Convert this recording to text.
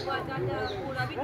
पूरा भी